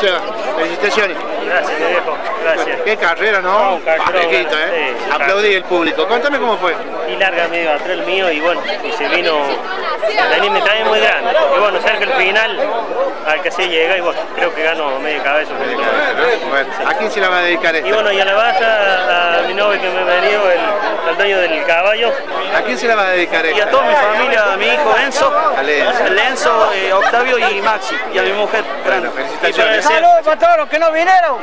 Seba, felicitaciones. Gracias, viejo. Gracias. Qué carrera, ¿no? Un Parejito, ¿eh? sí, Aplaudí el público. Contame cómo fue. Y larga medio atrás el mío y bueno, y se vino. Venirme también muy grande. Y bueno, cerca el final, al que se llega y bueno, creo que gano medio cabeza. Bueno, ¿a quién se la va a dedicar Y esta? bueno, y a la baja, a mi novio que me venido, el, el dueño del caballo. ¿A quién se la va a dedicar Y esta? a toda mi familia, a mi hijo Enzo, A Lenzo, eh, Octavio y Maxi, y a mi mujer. Bueno, felicitaciones. Saludos para todos los que no vinieron.